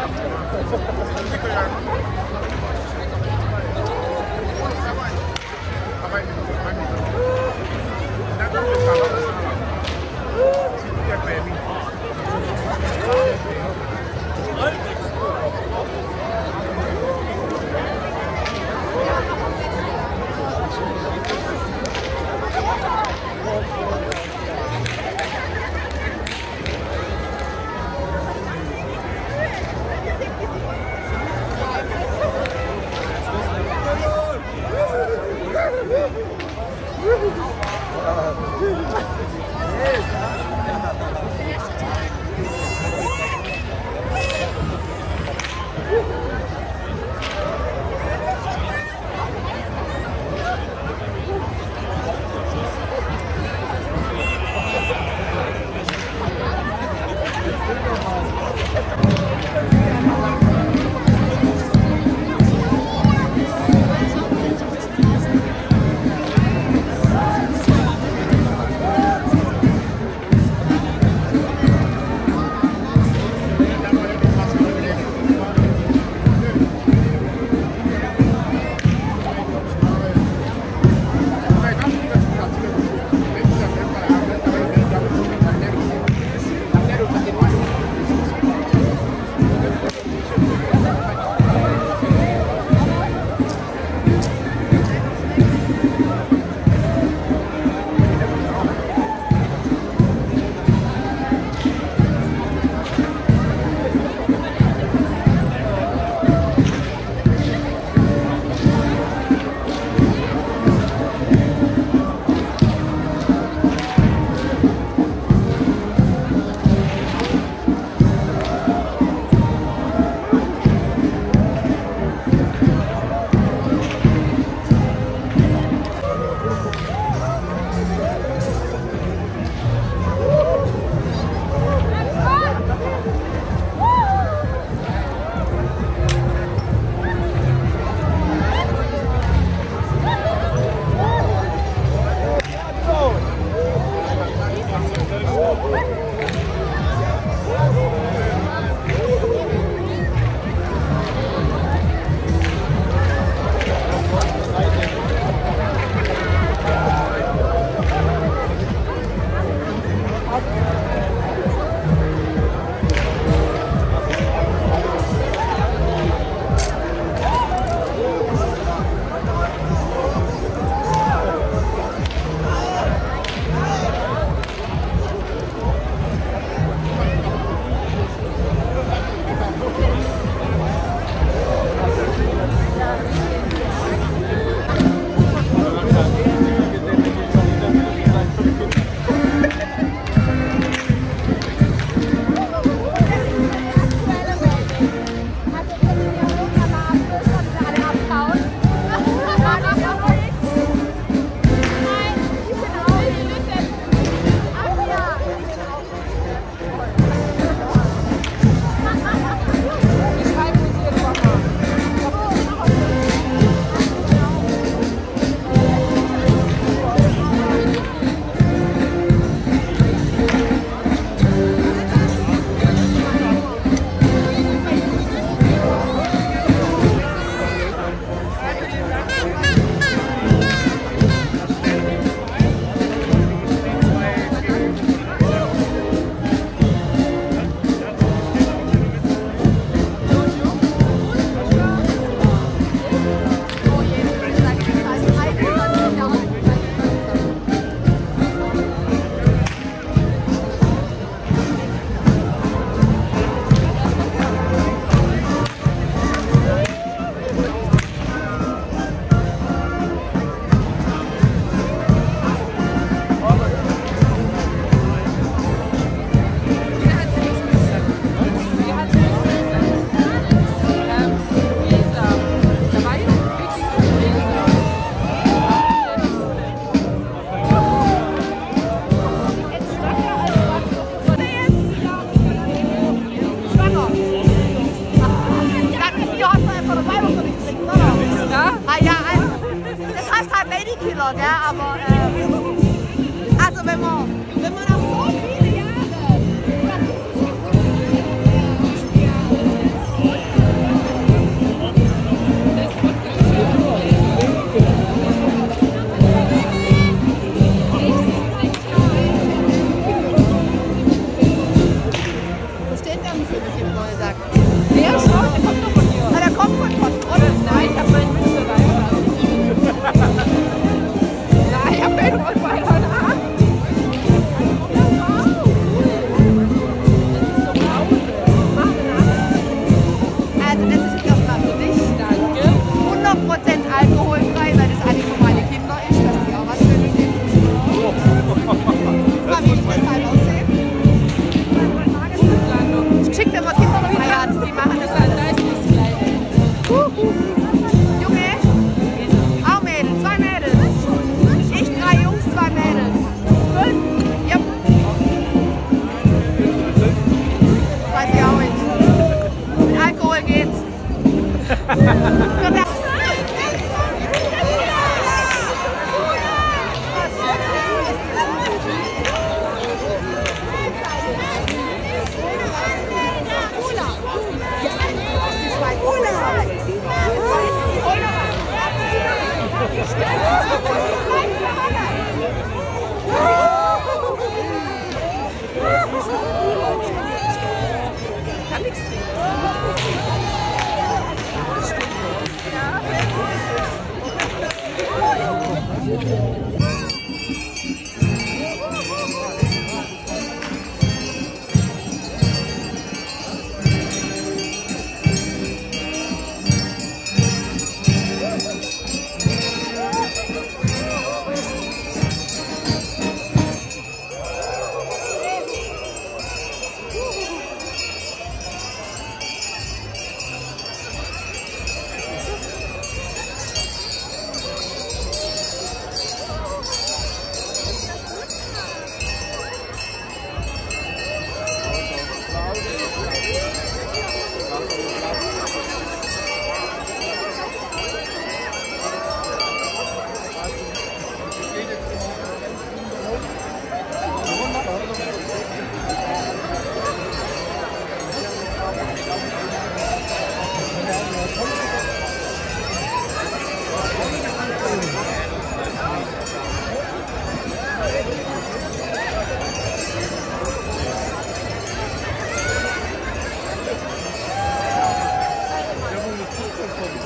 Thank you.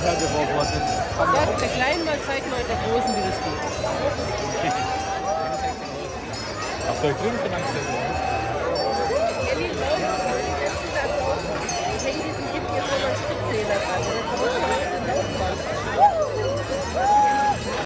Nachteil geworfen worden der Kleinen mal, zeigt mal der Großen, wie das geht. Auf der Grünen verlangt es diesen gibt hier so einen Schrittzähler dran.